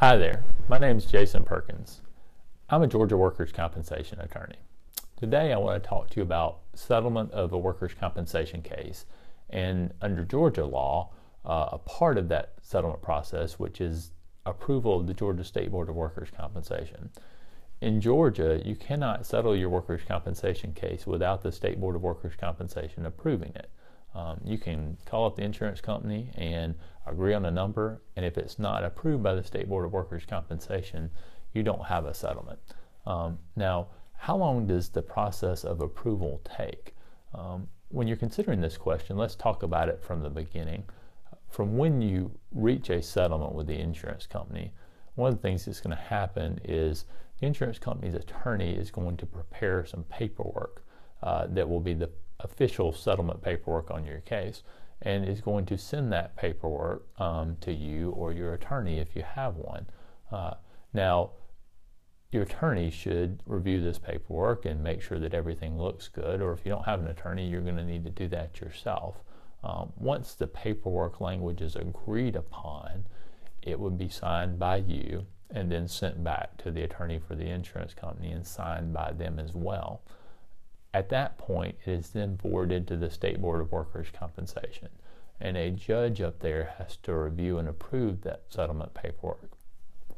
Hi there, my name is Jason Perkins. I'm a Georgia workers' compensation attorney. Today I want to talk to you about settlement of a workers' compensation case and under Georgia law, uh, a part of that settlement process, which is approval of the Georgia State Board of Workers' Compensation. In Georgia, you cannot settle your workers' compensation case without the State Board of Workers' Compensation approving it. Um, you can call up the insurance company and agree on a number, and if it's not approved by the State Board of Workers' Compensation, you don't have a settlement. Um, now, how long does the process of approval take? Um, when you're considering this question, let's talk about it from the beginning. From when you reach a settlement with the insurance company, one of the things that's going to happen is the insurance company's attorney is going to prepare some paperwork uh, that will be the official settlement paperwork on your case and is going to send that paperwork um, to you or your attorney if you have one. Uh, now, your attorney should review this paperwork and make sure that everything looks good, or if you don't have an attorney, you're going to need to do that yourself. Um, once the paperwork language is agreed upon, it would be signed by you and then sent back to the attorney for the insurance company and signed by them as well. At that point, it is then forwarded to the State Board of Workers' Compensation, and a judge up there has to review and approve that settlement paperwork.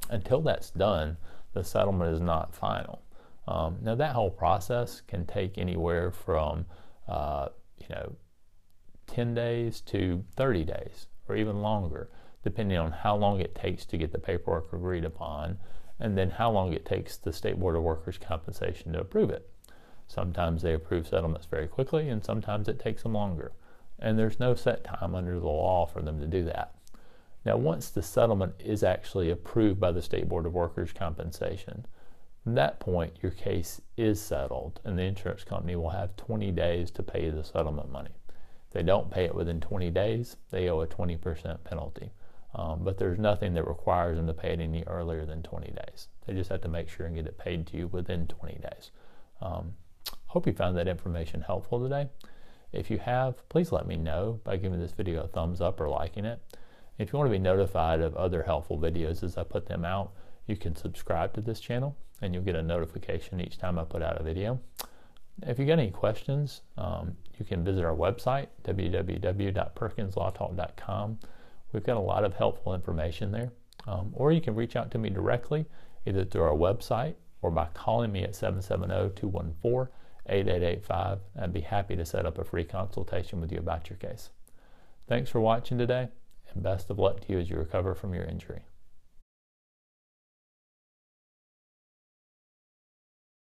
Until that's done, the settlement is not final. Um, now, that whole process can take anywhere from, uh, you know, 10 days to 30 days or even longer, depending on how long it takes to get the paperwork agreed upon and then how long it takes the State Board of Workers' Compensation to approve it. Sometimes they approve settlements very quickly, and sometimes it takes them longer. And there's no set time under the law for them to do that. Now, once the settlement is actually approved by the State Board of Workers' Compensation, from that point, your case is settled, and the insurance company will have 20 days to pay the settlement money. If they don't pay it within 20 days, they owe a 20% penalty. Um, but there's nothing that requires them to pay it any earlier than 20 days. They just have to make sure and get it paid to you within 20 days. Um, Hope you found that information helpful today. If you have, please let me know by giving this video a thumbs up or liking it. If you want to be notified of other helpful videos as I put them out, you can subscribe to this channel and you'll get a notification each time I put out a video. If you got any questions, um, you can visit our website, www.perkinslawtalk.com. We've got a lot of helpful information there. Um, or you can reach out to me directly, either through our website or by calling me at 770 214 8885. I'd be happy to set up a free consultation with you about your case. Thanks for watching today, and best of luck to you as you recover from your injury.